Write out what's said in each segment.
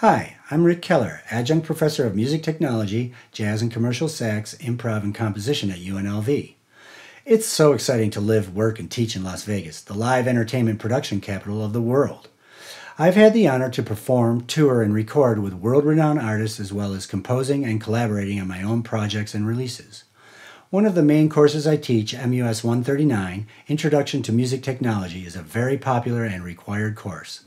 Hi, I'm Rick Keller, Adjunct Professor of Music Technology, Jazz and Commercial Sax, Improv, and Composition at UNLV. It's so exciting to live, work, and teach in Las Vegas, the live entertainment production capital of the world. I've had the honor to perform, tour, and record with world renowned artists as well as composing and collaborating on my own projects and releases. One of the main courses I teach, MUS 139, Introduction to Music Technology, is a very popular and required course.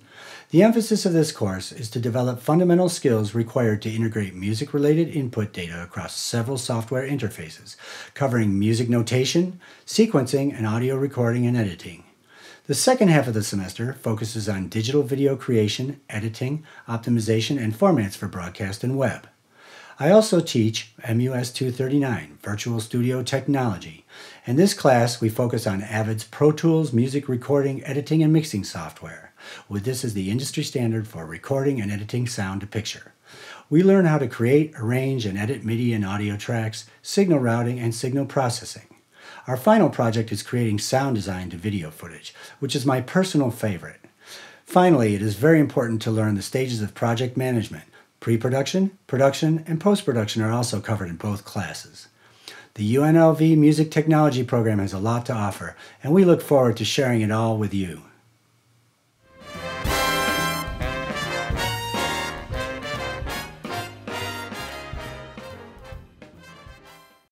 The emphasis of this course is to develop fundamental skills required to integrate music related input data across several software interfaces, covering music notation, sequencing, and audio recording and editing. The second half of the semester focuses on digital video creation, editing, optimization, and formats for broadcast and web. I also teach MUS 239, Virtual Studio Technology. In this class, we focus on Avid's Pro Tools music recording, editing, and mixing software, with this as the industry standard for recording and editing sound to picture. We learn how to create, arrange, and edit MIDI and audio tracks, signal routing, and signal processing. Our final project is creating sound design to video footage, which is my personal favorite. Finally, it is very important to learn the stages of project management. Pre-production, production, and post-production are also covered in both classes. The UNLV Music Technology program has a lot to offer, and we look forward to sharing it all with you.